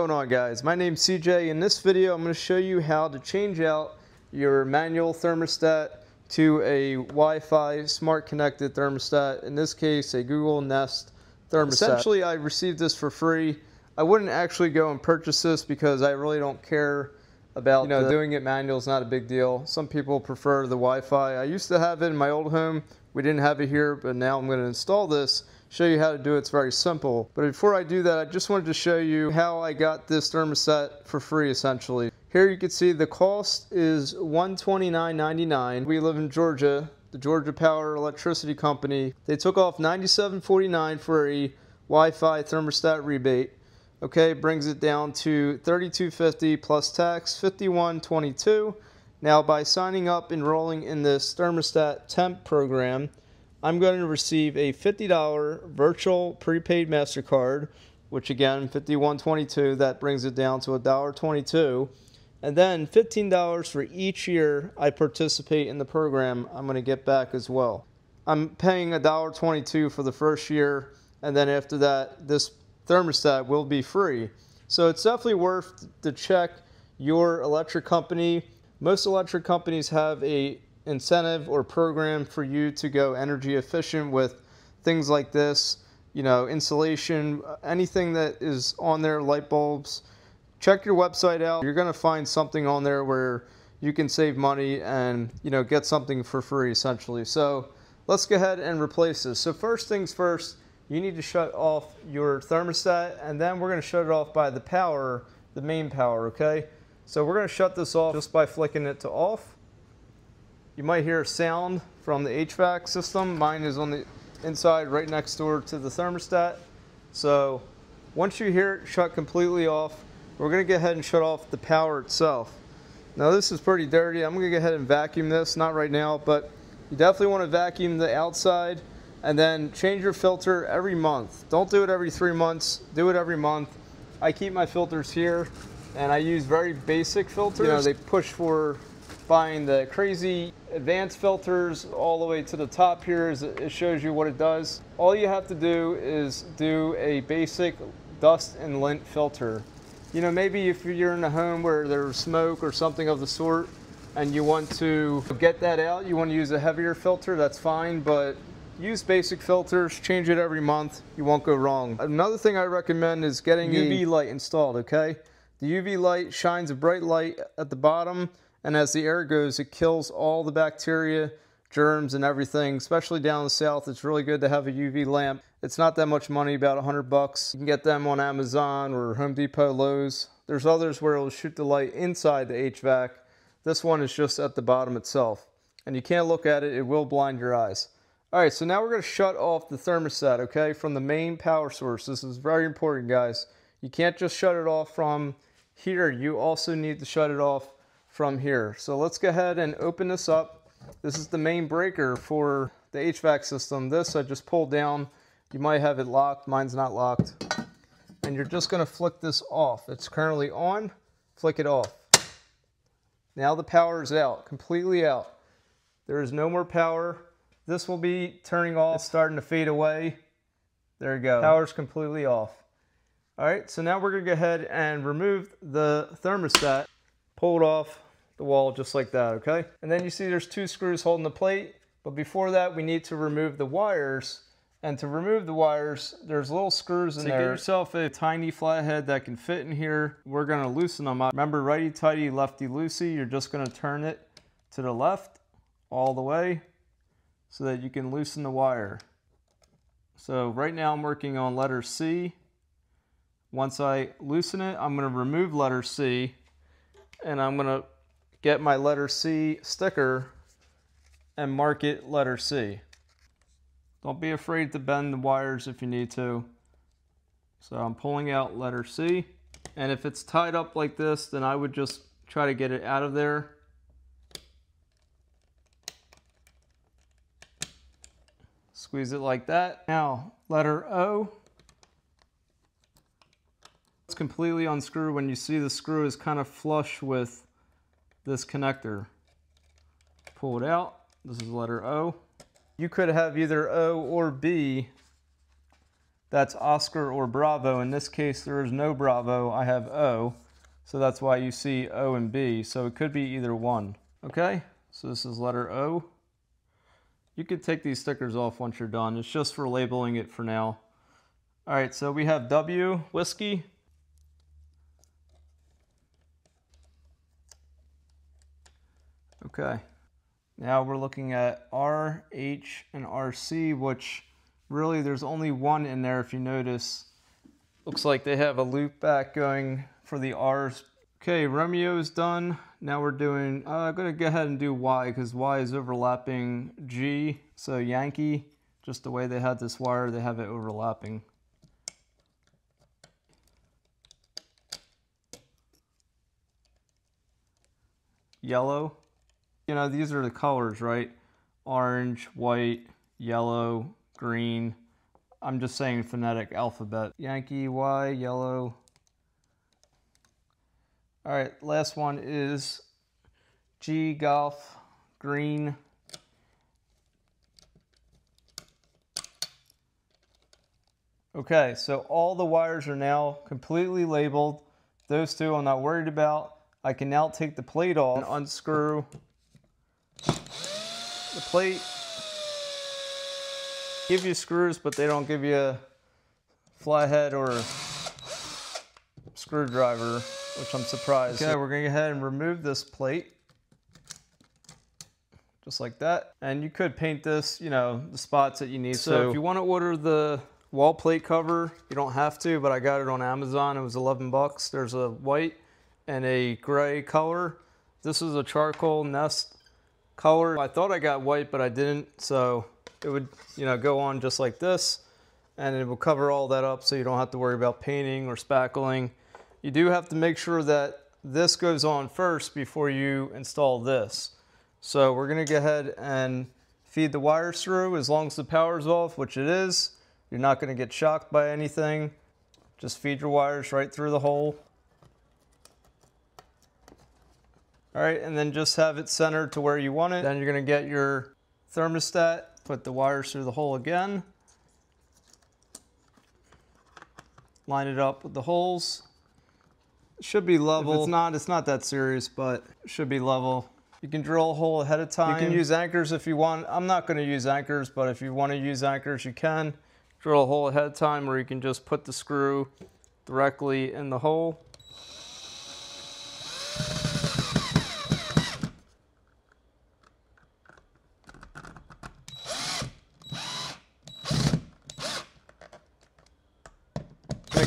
going on guys? My name's CJ. In this video I'm going to show you how to change out your manual thermostat to a Wi-Fi smart connected thermostat. In this case a Google Nest thermostat. Essentially I received this for free. I wouldn't actually go and purchase this because I really don't care about you know doing it manual is not a big deal. Some people prefer the Wi-Fi. I used to have it in my old home. We didn't have it here, but now I'm going to install this, show you how to do it. It's very simple. But before I do that, I just wanted to show you how I got this thermostat for free, essentially. Here you can see the cost is $129.99. We live in Georgia, the Georgia Power Electricity Company. They took off $97.49 for a Wi-Fi thermostat rebate. Okay, brings it down to 3250 plus tax, 5122. Now by signing up, and enrolling in this thermostat temp program, I'm going to receive a $50 virtual prepaid MasterCard, which again, 5122, that brings it down to $1.22. And then $15 for each year I participate in the program, I'm going to get back as well. I'm paying $1.22 for the first year, and then after that, this thermostat will be free. So it's definitely worth to check your electric company. Most electric companies have a incentive or program for you to go energy efficient with things like this, you know, insulation, anything that is on there, light bulbs. Check your website out. You're going to find something on there where you can save money and, you know, get something for free essentially. So let's go ahead and replace this. So first things first, you need to shut off your thermostat and then we're going to shut it off by the power, the main power, okay? So we're going to shut this off just by flicking it to off. You might hear a sound from the HVAC system. Mine is on the inside right next door to the thermostat. So once you hear it shut completely off, we're going to go ahead and shut off the power itself. Now this is pretty dirty. I'm going to go ahead and vacuum this, not right now, but you definitely want to vacuum the outside and then change your filter every month. Don't do it every three months, do it every month. I keep my filters here and I use very basic filters. You know, they push for buying the crazy advanced filters all the way to the top here. It shows you what it does. All you have to do is do a basic dust and lint filter. You know, maybe if you're in a home where there's smoke or something of the sort and you want to get that out, you want to use a heavier filter, that's fine, but Use basic filters, change it every month, you won't go wrong. Another thing I recommend is getting UV light installed, okay? The UV light shines a bright light at the bottom, and as the air goes, it kills all the bacteria, germs, and everything. Especially down south, it's really good to have a UV lamp. It's not that much money, about 100 bucks. You can get them on Amazon or Home Depot, Lowe's. There's others where it'll shoot the light inside the HVAC. This one is just at the bottom itself. And you can't look at it, it will blind your eyes. All right, so now we're going to shut off the thermostat, okay, from the main power source. This is very important, guys. You can't just shut it off from here. You also need to shut it off from here. So let's go ahead and open this up. This is the main breaker for the HVAC system. This I just pulled down. You might have it locked. Mine's not locked. And you're just going to flick this off. It's currently on. Flick it off. Now the power is out, completely out. There is no more power this will be turning off, it's starting to fade away. There you go. Power's completely off. All right, so now we're gonna go ahead and remove the thermostat, pull it off the wall just like that, okay? And then you see there's two screws holding the plate, but before that we need to remove the wires. And to remove the wires, there's little screws in so there. get yourself a tiny flathead that can fit in here. We're gonna loosen them up. Remember, righty-tighty, lefty-loosey. You're just gonna turn it to the left all the way so that you can loosen the wire. So right now I'm working on letter C. Once I loosen it, I'm going to remove letter C and I'm to get my letter C sticker and mark it letter C. Don't be afraid to bend the wires if you need to. So I'm pulling out letter C. And if it's tied up like this, then I would just try to get it out of there Squeeze it like that. Now, letter O. Completely unscrew when you see the screw is kind of flush with this connector. Pull it out. This is letter O. You could have either O or B that's Oscar or Bravo. In this case, there is no Bravo. I have O. So that's why you see O and B. So it could be either one. Okay, so this is letter O. You could take these stickers off once you're done. It's just for labeling it for now. All right, so we have W, whiskey. Okay, now we're looking at R, H, and RC, which really there's only one in there if you notice. Looks like they have a loop back going for the R's. Okay, Romeo is done. Now we're doing, uh, I'm gonna go ahead and do Y because Y is overlapping G. So Yankee, just the way they had this wire, they have it overlapping. Yellow, you know, these are the colors, right? Orange, white, yellow, green. I'm just saying phonetic alphabet. Yankee, Y, yellow. All right, last one is G, golf, green. Okay, so all the wires are now completely labeled. Those two I'm not worried about. I can now take the plate off and unscrew the plate. Give you screws, but they don't give you a flathead or a screwdriver, which I'm surprised. Okay, we're gonna go ahead and remove this plate. Just like that. And you could paint this, you know, the spots that you need. So, so if you wanna order the wall plate cover, you don't have to, but I got it on Amazon. It was 11 bucks. There's a white and a gray color. This is a charcoal nest color. I thought I got white, but I didn't. So it would, you know, go on just like this and it will cover all that up so you don't have to worry about painting or spackling. You do have to make sure that this goes on first before you install this. So we're gonna go ahead and feed the wires through as long as the power's off, which it is. You're not gonna get shocked by anything. Just feed your wires right through the hole. All right, and then just have it centered to where you want it. Then you're gonna get your thermostat, put the wires through the hole again. Line it up with the holes. It should be level. If it's not, it's not that serious, but it should be level. You can drill a hole ahead of time. You can use anchors if you want. I'm not gonna use anchors, but if you wanna use anchors, you can. Drill a hole ahead of time or you can just put the screw directly in the hole.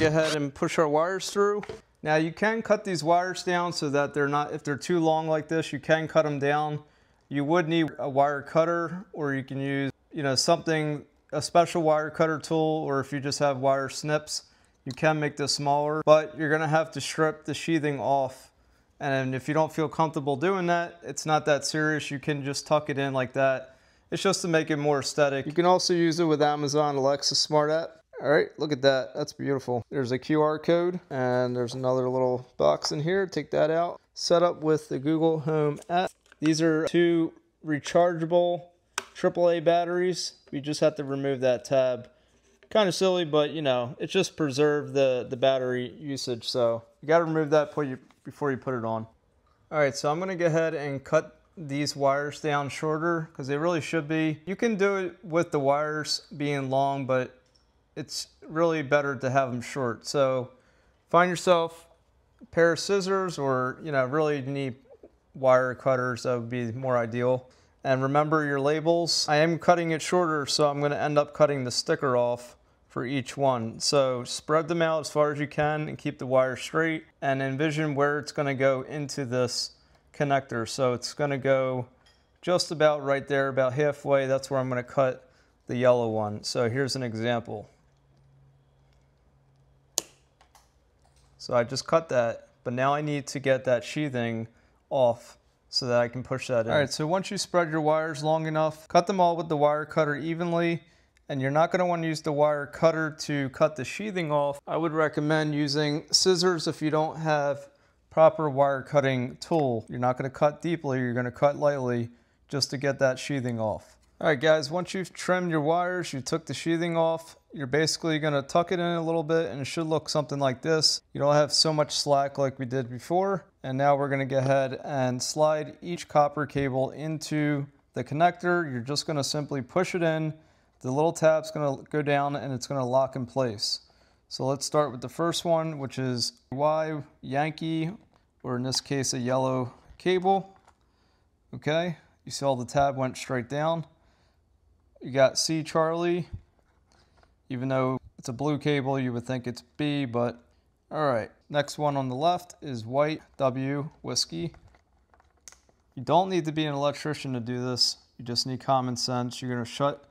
Go ahead and push our wires through. Now you can cut these wires down so that they're not, if they're too long like this, you can cut them down. You would need a wire cutter or you can use, you know, something, a special wire cutter tool, or if you just have wire snips, you can make this smaller, but you're gonna have to strip the sheathing off. And if you don't feel comfortable doing that, it's not that serious. You can just tuck it in like that. It's just to make it more aesthetic. You can also use it with Amazon Alexa Smart App. All right, look at that. That's beautiful. There's a QR code and there's another little box in here. Take that out. Set up with the Google Home app. These are two rechargeable AAA batteries. We just have to remove that tab. Kind of silly, but you know, it just preserved the, the battery usage. So you got to remove that before you, before you put it on. All right, so I'm going to go ahead and cut these wires down shorter because they really should be. You can do it with the wires being long, but it's really better to have them short. So find yourself a pair of scissors or, you know, really need wire cutters. That would be more ideal. And remember your labels. I am cutting it shorter, so I'm going to end up cutting the sticker off for each one. So spread them out as far as you can and keep the wire straight and envision where it's going to go into this connector. So it's going to go just about right there, about halfway. That's where I'm going to cut the yellow one. So here's an example. So I just cut that, but now I need to get that sheathing off so that I can push that in. All right, so once you spread your wires long enough, cut them all with the wire cutter evenly, and you're not gonna wanna use the wire cutter to cut the sheathing off. I would recommend using scissors if you don't have proper wire cutting tool. You're not gonna cut deeply, you're gonna cut lightly just to get that sheathing off. All right guys, once you've trimmed your wires, you took the sheathing off, you're basically going to tuck it in a little bit and it should look something like this. You don't have so much slack like we did before. And now we're going to go ahead and slide each copper cable into the connector. You're just going to simply push it in. The little tab's going to go down and it's going to lock in place. So let's start with the first one, which is Y Yankee, or in this case, a yellow cable. Okay, you see all the tab went straight down. You got C Charlie, even though it's a blue cable, you would think it's B, but all right. Next one on the left is white W whiskey. You don't need to be an electrician to do this. You just need common sense. You're gonna shut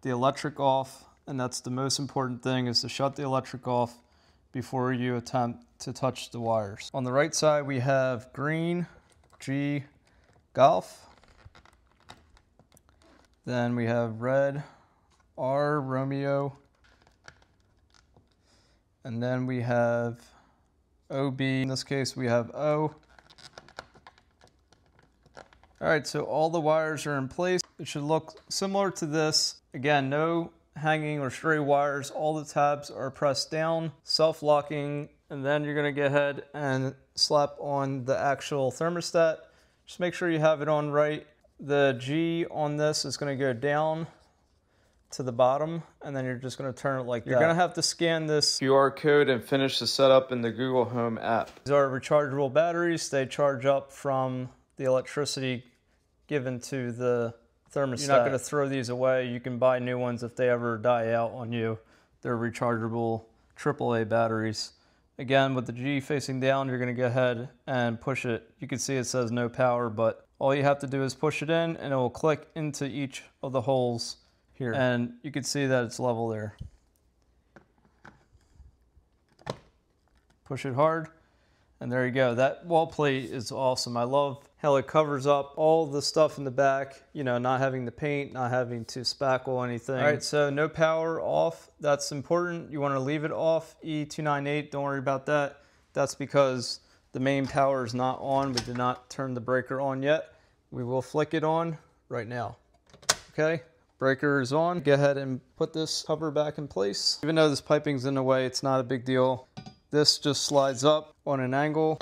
the electric off, and that's the most important thing is to shut the electric off before you attempt to touch the wires. On the right side, we have green G Golf. Then we have red R Romeo and then we have OB. In this case, we have O. All right, so all the wires are in place. It should look similar to this. Again, no hanging or stray wires. All the tabs are pressed down, self-locking, and then you're gonna go ahead and slap on the actual thermostat. Just make sure you have it on right. The G on this is gonna go down to the bottom and then you're just going to turn it like you're that. You're going to have to scan this QR code and finish the setup in the Google Home app. These are rechargeable batteries. They charge up from the electricity given to the thermostat. You're not going to throw these away. You can buy new ones if they ever die out on you. They're rechargeable AAA batteries. Again, with the G facing down, you're going to go ahead and push it. You can see it says no power, but all you have to do is push it in and it will click into each of the holes here. And you can see that it's level there. Push it hard. And there you go. That wall plate is awesome. I love how it covers up all the stuff in the back, you know, not having the paint, not having to spackle anything. All right, so no power off. That's important. You want to leave it off, E298. Don't worry about that. That's because the main power is not on. We did not turn the breaker on yet. We will flick it on right now. Okay. Breaker is on. Go ahead and put this cover back in place. Even though this piping's in the way, it's not a big deal. This just slides up on an angle.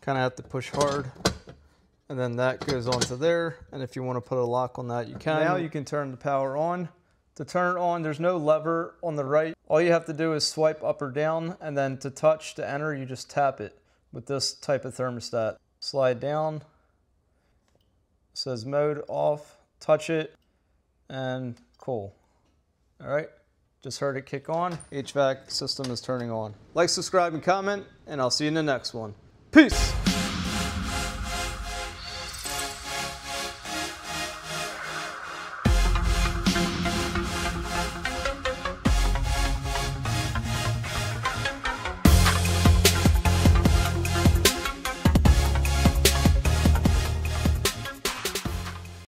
Kind of have to push hard. And then that goes onto there. And if you want to put a lock on that, you can. Now you can turn the power on. To turn it on, there's no lever on the right. All you have to do is swipe up or down. And then to touch, to enter, you just tap it with this type of thermostat. Slide down. Says mode off touch it, and cool. All right, just heard it kick on. HVAC system is turning on. Like, subscribe, and comment, and I'll see you in the next one. Peace.